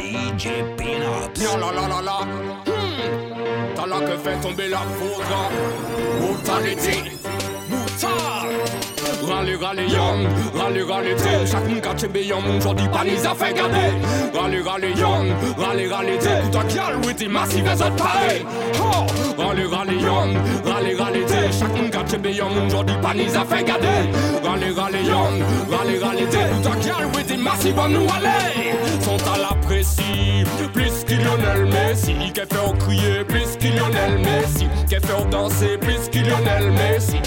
DJ la la la la. Hmm. T'as là que fait tomber la foudre. Yon pa ni a rallye, young, rallye, rallye, t'es. Tout un gal, oui, t'es massif et zot pare Oh, rallye, rallye, young, rallye, rallye, t'es Chaque moun ka chebe yon moun jodi pa ni a fait garder Rallye, rallye, young, rallye, rallye, t'es gal, oui, t'es massif, on nous aller Sont à l'apprécie, plus qu'il Lionel Messi. Qu'elle fait au crier, plus qu'il Lionel Messi. Qu'elle fait danser, plus qu'il Lionel Messi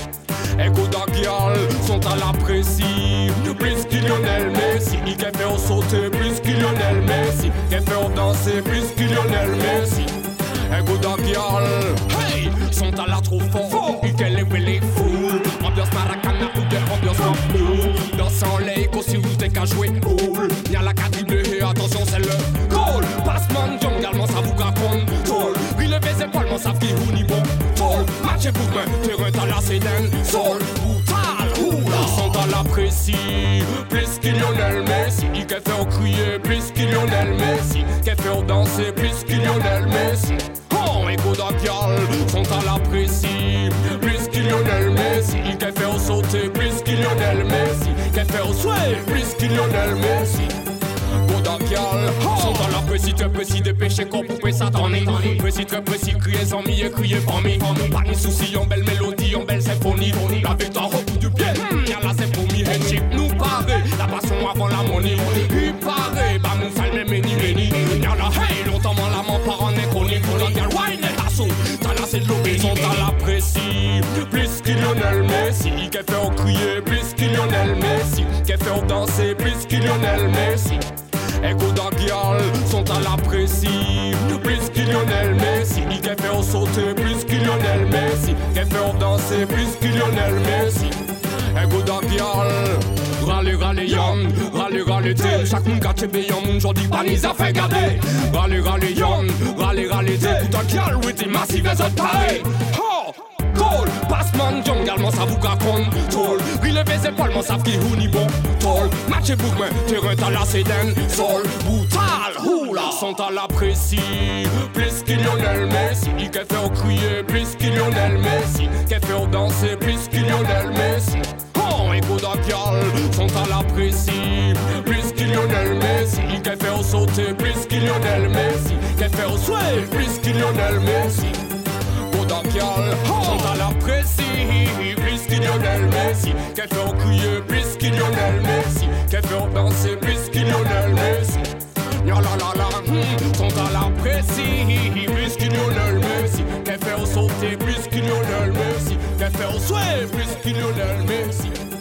Écoute girl sont à l'apprécie Plus qu'il Lionel Messi. Qu'elle fait au sauter plus qu'il Lionel Messi. Qu'elle fait danser plus qu'il Lionel Messi Écoute girl Hey sont à maracana ou de ambiance rap Dans son lait si vous qu'à jouer cool. Y'a la et attention c'est le call Passement ça vous raconte Toll Il les épaules savent qui vous ni bon Toll Match pour moi Terrain à la sédène Sol. Oula Sont à l'apprécie Plus qu'il Lionel Messi. Fait au crier Plus qu'il Lionel Messi. Fait au danser Plus qu'il Lionel Messi. Oh écoute girl Sont à Plus Plus qu'il Lionel Messi Godakial Sont à la précis, très précis, dépêché qu'on pouvait s'attendre Précis, très crier sans mi et crier parmi Pas ni souci, en belle mélodie, en belle symphonie. La victoire au bout du pied, hmm, y'a la symphonie Headship nous paraît, la passion avant la money Lionel Messi. Écoute girl sont à l'apprécie Plus qu'il Lionel Messi. Qu'elle fait au sauter plus qu'il Lionel Messi. Fait au danser plus qu'il Lionel Messi. Écoute girl Rallye, rallye, young, rallye, rallye, t'es. Chaque moun ka chebe yon moun jodi pa ni a fait garder. Rallye, rallye, young, rallye, rallye, t'es. Tout un girl, oui, t'es massif et zot pare Oh Call, passement John également ça vous raconte Toll, relevez les épaules, mon savent qui ou ni bon. Toll, match et bourg, terrain à la sédène Sol, brutal, oula, sont à l'apprécie. Plus qu'il Lionel Messi, fait au crier. Plus qu'il Lionel Messi, fait au danser. Plus qu'il Lionel Messi. Oh, écoute girl, sont à l'apprécie. Plus qu'il Lionel Messi, qu'elle fait au sauter. Plus qu'il Lionel Messi, qu'elle fait au Plus qu'il Lionel Messi. Godakial Sont à Qu'elle fait crier Plus qu'il Lionel Messi Qu'elle fait danser Plus qu'il Lionel Messi Ya la la la hmm. Sont à l'apprécie Plus qu'il Lionel Messi Qu'elle fait au sauter Plus qu'il Lionel Messi Qu'elle fait au sway Plus qu'il Lionel Messi